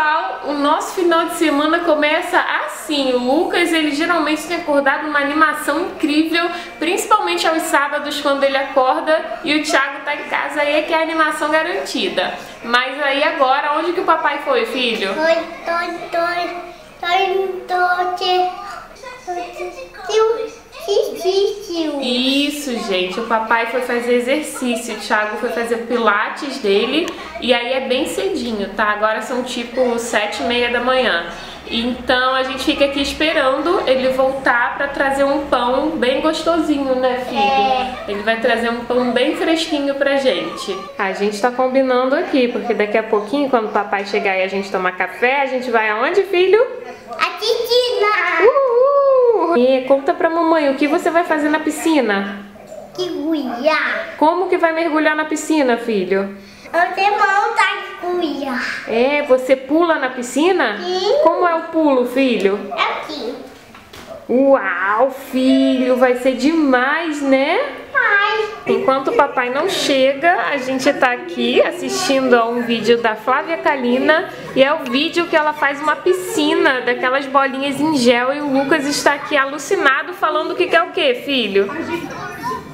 Pessoal, o nosso final de semana começa assim. O Lucas, ele geralmente tem acordado uma animação incrível, principalmente aos sábados quando ele acorda e o Thiago tá em casa, aí é que é a animação garantida. Mas aí agora, onde que o papai foi, filho? Foi, tô, tô, tô, tô, Isso, gente, o papai foi fazer exercício, o Thiago foi fazer pilates dele e aí é bem cedinho, tá? Agora são tipo sete e meia da manhã. Então a gente fica aqui esperando ele voltar para trazer um pão bem gostosinho, né, filho? É. Ele vai trazer um pão bem fresquinho pra gente. A gente tá combinando aqui, porque daqui a pouquinho, quando o papai chegar e a gente tomar café, a gente vai aonde, filho? A Titina! Uhul! E conta pra mamãe, o que você vai fazer na piscina? Que guia! Como que vai mergulhar na piscina, filho? Eu tenho monta de guia. É, você pula na piscina? Sim. Como é o pulo, filho? É aqui. Uau, filho, vai ser demais, né? Enquanto o papai não chega, a gente tá aqui assistindo a um vídeo da Flávia Kalina e é o vídeo que ela faz uma piscina daquelas bolinhas em gel e o Lucas está aqui alucinado falando que quer o quê, filho?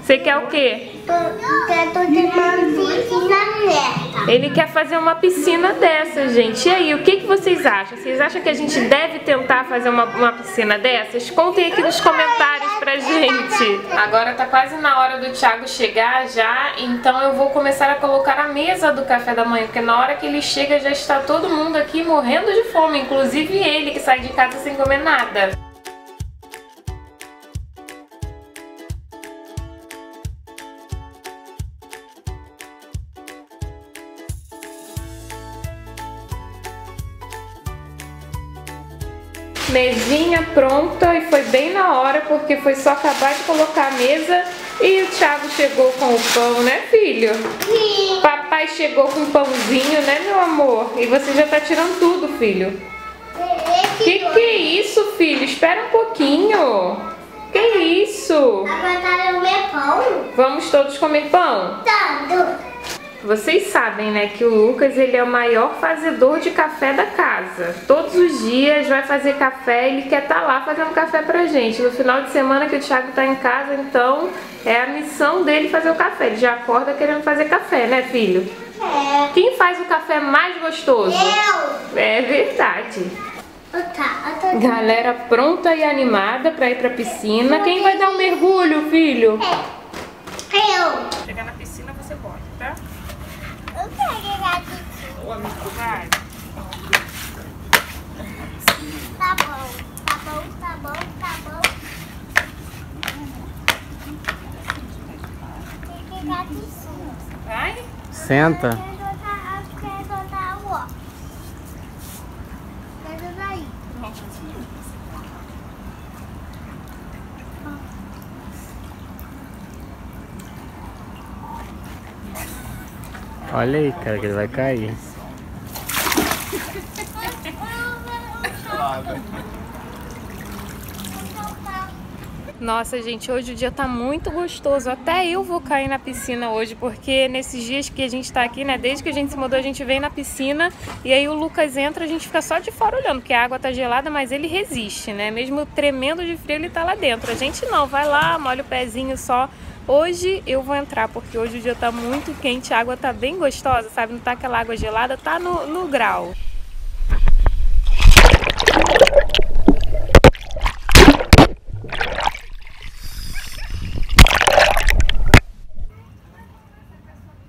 Você quer o quê? Tentando piscina neta. Ele quer fazer uma piscina dessa, gente. E aí, o que, que vocês acham? Vocês acham que a gente deve tentar fazer uma, uma piscina dessas? Contem aqui nos comentários pra gente. Agora tá quase na hora do Thiago chegar já, então eu vou começar a colocar a mesa do café da manhã, porque na hora que ele chega já está todo mundo aqui morrendo de fome, inclusive ele que sai de casa sem comer nada. Mesinha pronta e foi bem na hora porque foi só acabar de colocar a mesa e o Thiago chegou com o pão, né filho? Sim. Papai chegou com um pãozinho, né meu amor? E você já tá tirando tudo, filho. Esse Que que é isso, filho? Espera um pouquinho. Que isso? Agora tá no meu pão. Vamos todos comer pão? Tanto. Vocês sabem, né, que o Lucas ele é o maior fazedor de café da casa. Todos os dias vai fazer café, ele quer estar lá fazendo café pra gente. No final de semana que o Thiago tá em casa, então é a missão dele fazer o café. Ele já acorda querendo fazer café, né, filho? É. Quem faz o café mais gostoso? Eu. É verdade. Eu tá, eu tô. Galera pronta e animada pra ir pra piscina. Quem vai dar um mergulho, filho? Eu. Chegar na piscina você bota, tá? Eu quero ir aqui. O amigo vai. Tá bom, tá bom, tá bom, tá bom. Tem que aqui sim. Vai? Senta. Olha aí, cara, que ele vai cair. Nossa, gente, hoje o dia tá muito gostoso. Até eu vou cair na piscina hoje, porque nesses dias que a gente tá aqui, né, desde que a gente se mudou, a gente vem na piscina e aí o Lucas entra, a gente fica só de fora olhando, porque a água tá gelada, mas ele resiste, né? Mesmo tremendo de frio, ele tá lá dentro. A gente não, vai lá, molha o pezinho só. Hoje eu vou entrar, porque hoje o dia tá muito quente, a água tá bem gostosa, sabe? Não tá aquela água gelada, tá no, no grau.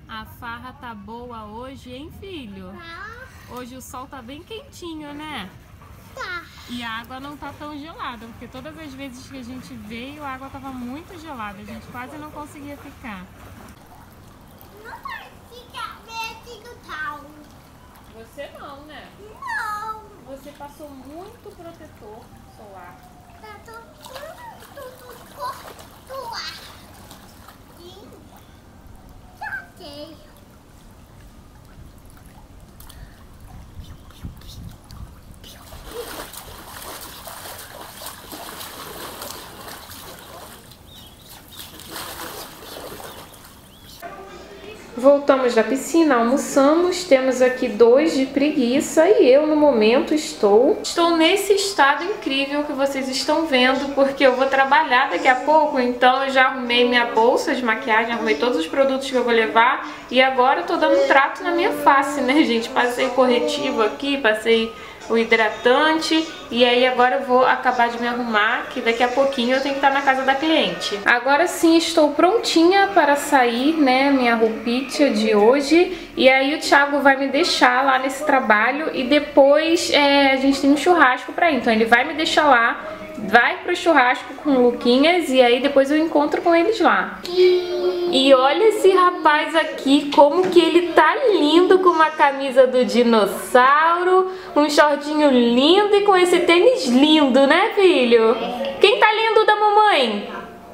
A farra tá boa hoje, hein, filho? Hoje o sol tá bem quentinho, né? Tá. E a água não tá tão gelada, porque todas as vezes que a gente veio, a água tava muito gelada. A gente quase não conseguia ficar. Não vai ficar medo do tal. Você não, né? Não. Você passou muito protetor solar. Tá tudo, tudo corto lá. Sim. Já sei. Voltamos da piscina, almoçamos, temos aqui dois de preguiça e eu no momento estou... Estou nesse estado incrível que vocês estão vendo, porque eu vou trabalhar daqui a pouco, então eu já arrumei minha bolsa de maquiagem, arrumei todos os produtos que eu vou levar e agora eu tô dando um trato na minha face, né gente? Passei corretivo aqui, passei o hidratante. E aí agora eu vou acabar de me arrumar que daqui a pouquinho eu tenho que estar na casa da cliente. Agora sim estou prontinha para sair, né, minha roupinha de hoje. E aí o Thiago vai me deixar lá nesse trabalho. E depois é, a gente tem um churrasco para ir, então ele vai me deixar lá vai pro churrasco com o Luquinhas. E aí depois eu encontro com eles lá. E olha esse rapaz aqui, como que ele tá lindo com uma camisa do dinossauro, um shortinho lindo e com esse tênis lindo, né filho? Quem tá lindo da mamãe?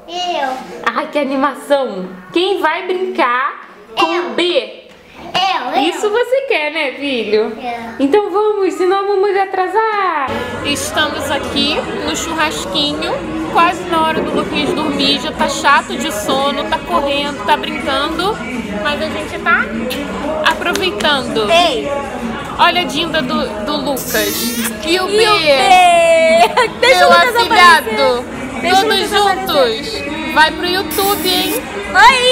Eu. Ai, que animação! Quem vai brincar com Eu. B? Eu, eu. Isso você quer, né, filho? É. Então vamos, senão a mamãe vai atrasar. Estamos aqui no churrasquinho, quase na hora do Luquinhas dormir, já tá chato de sono, tá correndo, tá brincando, mas a gente tá aproveitando. Ei. Olha a Dinda do, do Lucas. E o B, E o B? Deixa meu o Lucas afilhado. Deixa Todos Lucas juntos. Vai pro YouTube, hein? Oi!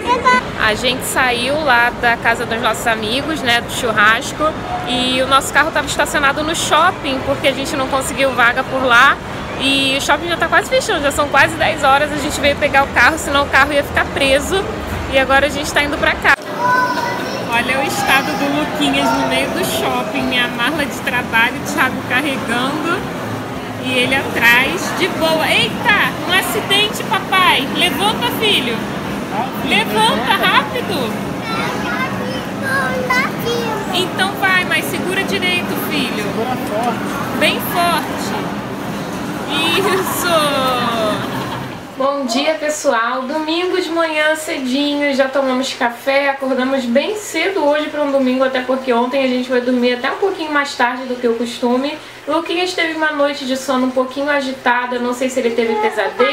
A gente saiu lá da casa dos nossos amigos, né, do churrasco, e o nosso carro estava estacionado no shopping, porque a gente não conseguiu vaga por lá. E o shopping já está quase fechando, já são quase 10 horas, a gente veio pegar o carro, senão o carro ia ficar preso. E agora a gente está indo para cá. Olha o estado do Luquinhas no meio do shopping, minha mala de trabalho, o Thiago carregando e ele atrás, de boa. Eita, um acidente, papai. Levanta, filho. Levanta, rápido. Então vai, mas segura direito, filho. Bem forte. Isso. Bom dia, pessoal. Domingo de manhã cedinho, já tomamos café, acordamos bem cedo hoje para um domingo, até porque ontem a gente vai dormir até um pouquinho mais tarde do que o costume. Luquinhas teve uma noite de sono um pouquinho agitada, não sei se ele teve pesadelo,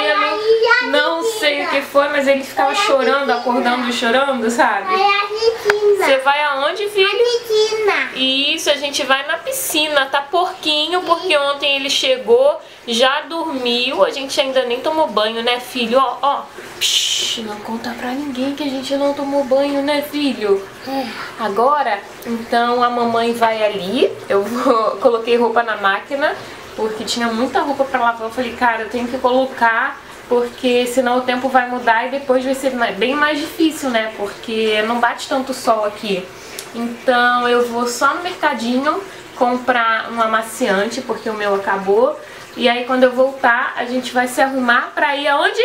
não sei o que foi, mas ele ficava chorando, acordando e chorando, sabe? Você vai aonde, filho? Isso, a gente vai na piscina, tá porquinho, porque ontem ele chegou, já dormiu, a gente ainda nem tomou banho, né, filho? Ó, ó, Psh, não conta pra ninguém que a gente não tomou banho, né, filho? Agora, então a mamãe vai ali, eu vou, coloquei roupa na máquina, porque tinha muita roupa pra lavar, eu falei, cara, eu tenho que colocar porque senão o tempo vai mudar e depois vai ser bem mais difícil, né? Porque não bate tanto sol aqui. Então eu vou só no mercadinho comprar um amaciante, porque o meu acabou. E aí quando eu voltar, a gente vai se arrumar pra ir aonde?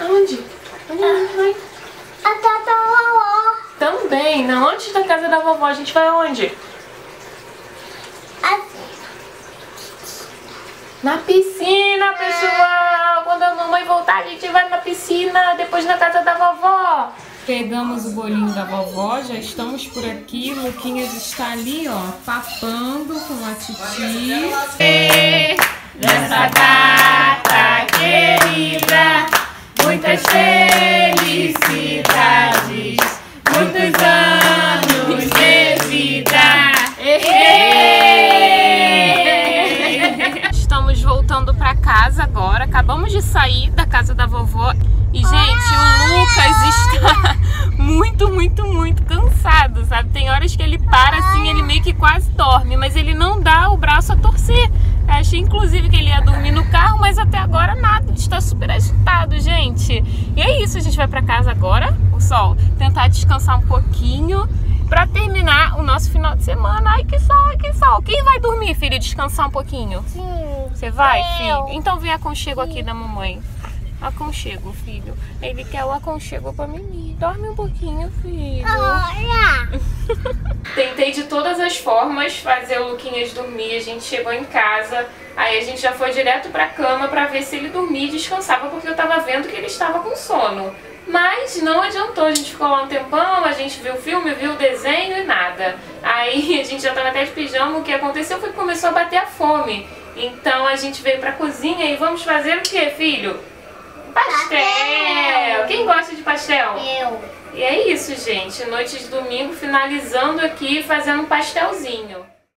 Aonde? Onde a gente vai? Também, não, antes da casa da vovó, a gente vai aonde? Na piscina, pessoal! Mamãe voltar, a gente vai na piscina, depois na casa da vovó. Pegamos o bolinho da vovó, já estamos por aqui. Luquinhas está ali, ó, papando com a titi. Nessa data querida, muitas felicidades, muitos anos Acabamos de sair da casa da vovó e, gente, o Lucas está muito, muito, muito cansado, sabe? Tem horas que ele para assim, ele meio que quase dorme, mas ele não dá o braço a torcer. Eu achei inclusive que ele ia dormir no carro, mas até agora nada. Ele está super agitado, gente. E é isso, a gente vai para casa agora, o sol, tentar descansar um pouquinho. Pra terminar o nosso final de semana. Ai, que sol, ai, que sol. Quem vai dormir, filho? Descansar um pouquinho? Você vai, filho? Então vem aconchego aqui da mamãe. Aconchego, filho. Ele quer o aconchego pra mim. Dorme um pouquinho, filho. Tentei de todas as formas fazer o Luquinhas dormir. A gente chegou em casa, aí a gente já foi direto pra cama pra ver se ele dormia e descansava, porque eu tava vendo que ele estava com sono. Mas não adiantou, a gente ficou lá um tempão, a gente viu o filme, viu o desenho e nada. Aí a gente já tava até de pijama, o que aconteceu foi que começou a bater a fome. Então a gente veio pra cozinha e vamos fazer o que, filho? Pastel! Quem gosta de pastel? Eu. E é isso, gente. Noite de domingo finalizando aqui fazendo um pastelzinho.